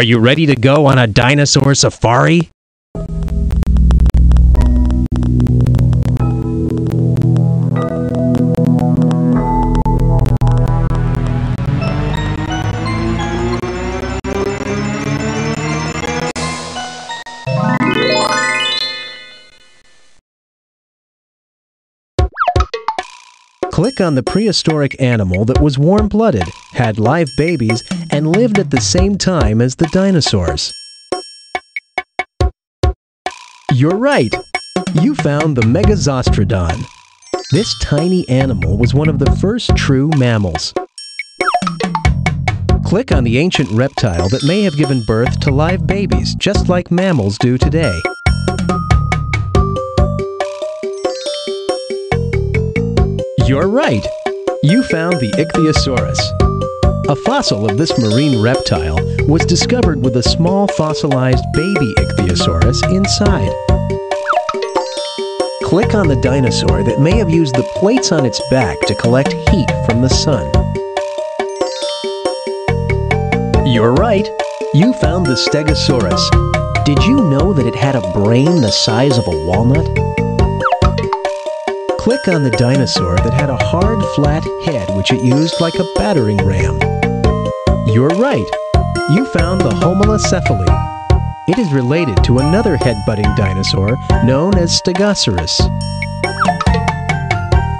Are you ready to go on a dinosaur safari? Click on the prehistoric animal that was warm blooded, had live babies, and lived at the same time as the dinosaurs. You're right! You found the Megazostrodon. This tiny animal was one of the first true mammals. Click on the ancient reptile that may have given birth to live babies, just like mammals do today. You're right! You found the Ichthyosaurus. A fossil of this marine reptile was discovered with a small fossilized baby Ichthyosaurus inside. Click on the dinosaur that may have used the plates on its back to collect heat from the sun. You're right! You found the Stegosaurus. Did you know that it had a brain the size of a walnut? Click on the dinosaur that had a hard, flat head which it used like a battering ram. You're right. You found the Homalocephale. It is related to another head-butting dinosaur known as Stegoceras.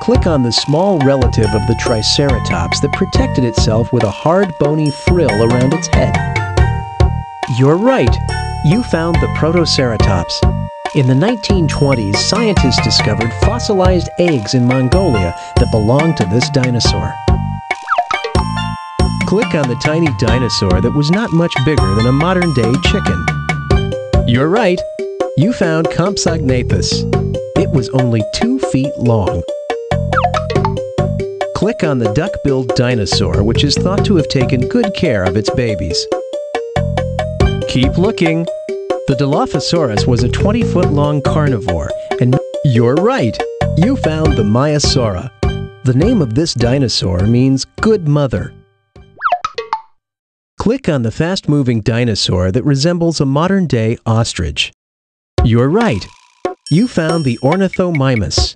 Click on the small relative of the Triceratops that protected itself with a hard, bony frill around its head. You're right. You found the Protoceratops. In the 1920s, scientists discovered fossilized eggs in Mongolia that belonged to this dinosaur. Click on the tiny dinosaur that was not much bigger than a modern day chicken. You're right, you found Compsognathus. It was only two feet long. Click on the duck-billed dinosaur, which is thought to have taken good care of its babies. Keep looking. The Dilophosaurus was a 20-foot long carnivore, and you're right, you found the Maiasaura. The name of this dinosaur means good mother. Click on the fast-moving dinosaur that resembles a modern-day ostrich. You're right, you found the Ornithomimus.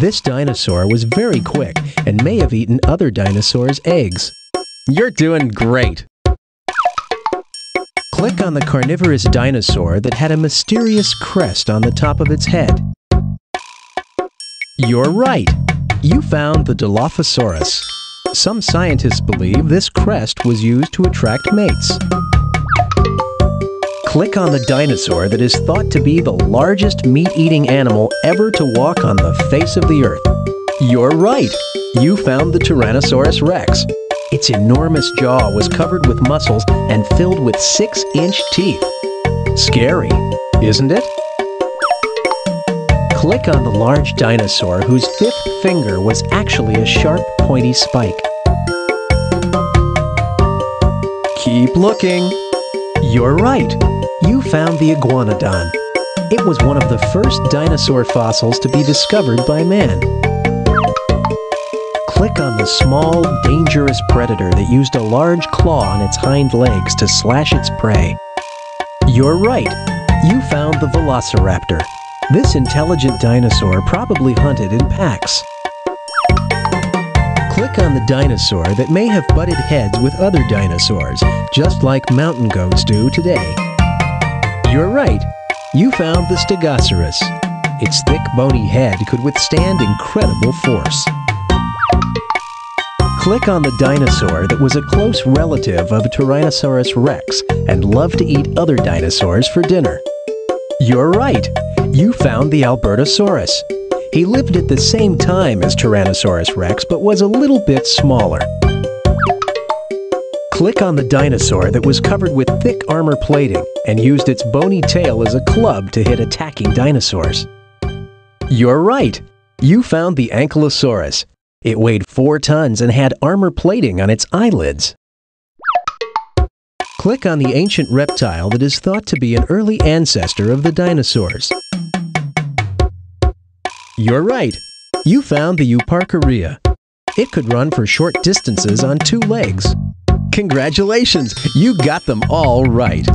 This dinosaur was very quick and may have eaten other dinosaurs' eggs. You're doing great! Click on the carnivorous dinosaur that had a mysterious crest on the top of its head. You're right! You found the Dilophosaurus. Some scientists believe this crest was used to attract mates. Click on the dinosaur that is thought to be the largest meat-eating animal ever to walk on the face of the earth. You're right! You found the Tyrannosaurus rex. Its enormous jaw was covered with muscles and filled with six-inch teeth. Scary, isn't it? Click on the large dinosaur whose fifth finger was actually a sharp, pointy spike. Keep looking. You're right. You found the iguanodon. It was one of the first dinosaur fossils to be discovered by man click on the small, dangerous predator that used a large claw on its hind legs to slash its prey. You're right, you found the velociraptor. This intelligent dinosaur probably hunted in packs. Click on the dinosaur that may have butted heads with other dinosaurs, just like mountain goats do today. You're right, you found the Stegoceras. Its thick, bony head could withstand incredible force. Click on the dinosaur that was a close relative of Tyrannosaurus rex and loved to eat other dinosaurs for dinner. You're right! You found the Albertosaurus. He lived at the same time as Tyrannosaurus rex but was a little bit smaller. Click on the dinosaur that was covered with thick armor plating and used its bony tail as a club to hit attacking dinosaurs. You're right! You found the Ankylosaurus, it weighed 4 tons and had armor plating on its eyelids. Click on the ancient reptile that is thought to be an early ancestor of the dinosaurs. You're right. You found the Euparkeria. It could run for short distances on two legs. Congratulations, you got them all right.